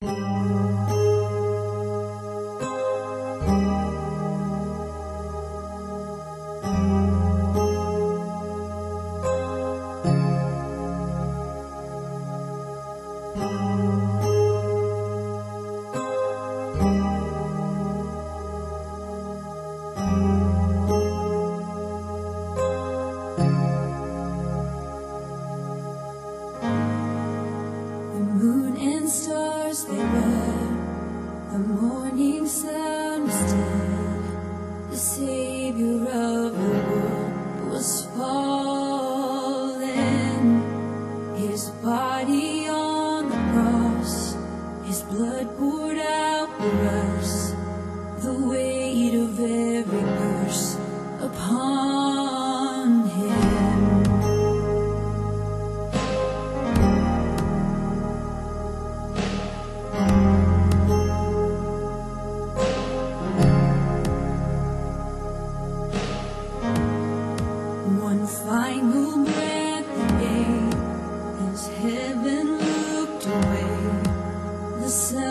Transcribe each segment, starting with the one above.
了。savior of the world was fallen. His body on the cross, his blood poured out for us, the weight of every away the sun.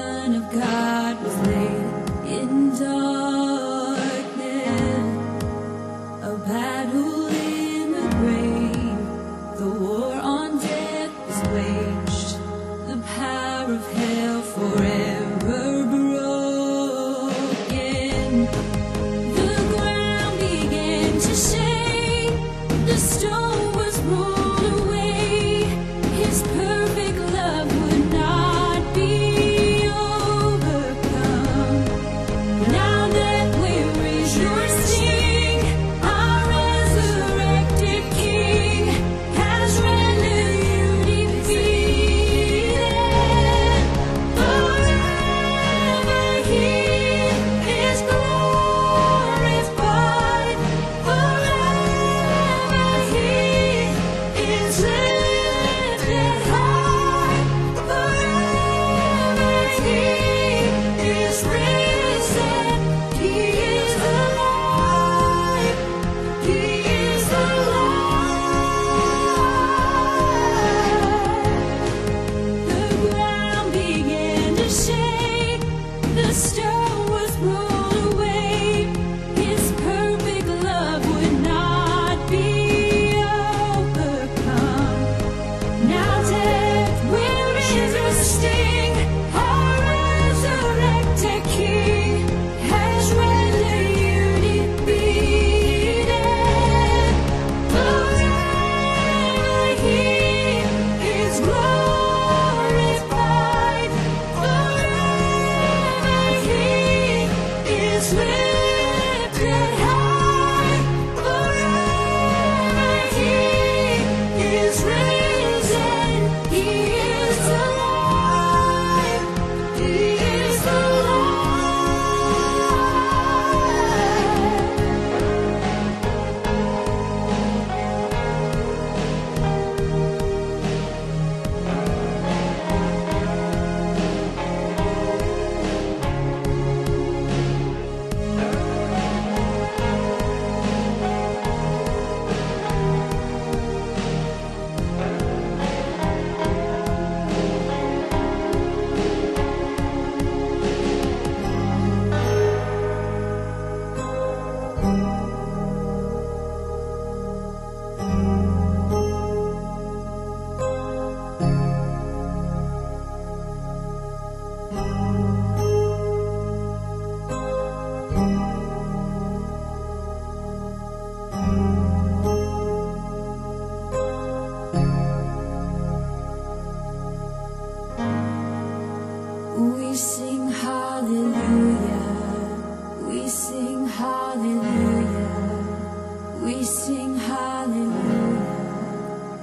sing hallelujah.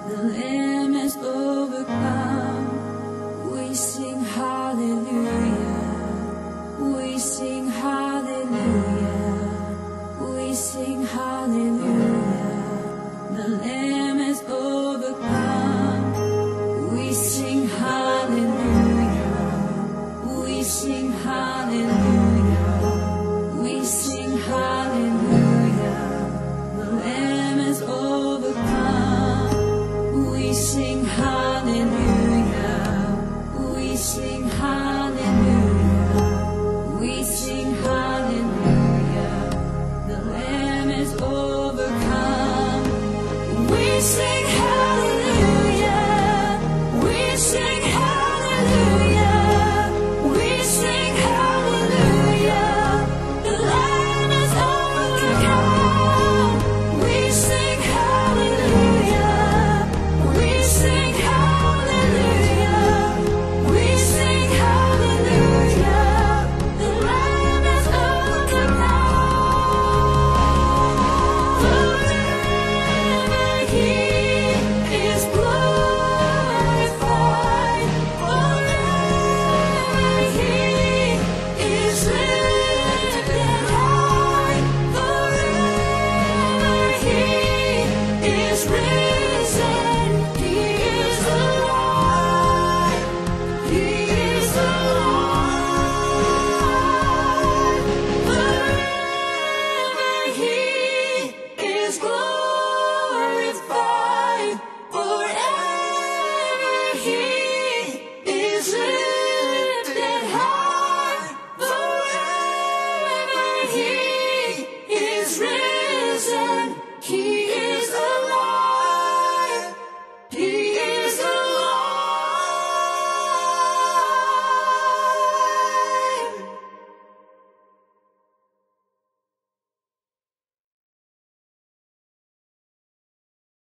The Lamb has overcome. We sing hallelujah. We sing hallelujah. We sing hallelujah. The Lamb has overcome. We sing hallelujah. We sing hallelujah.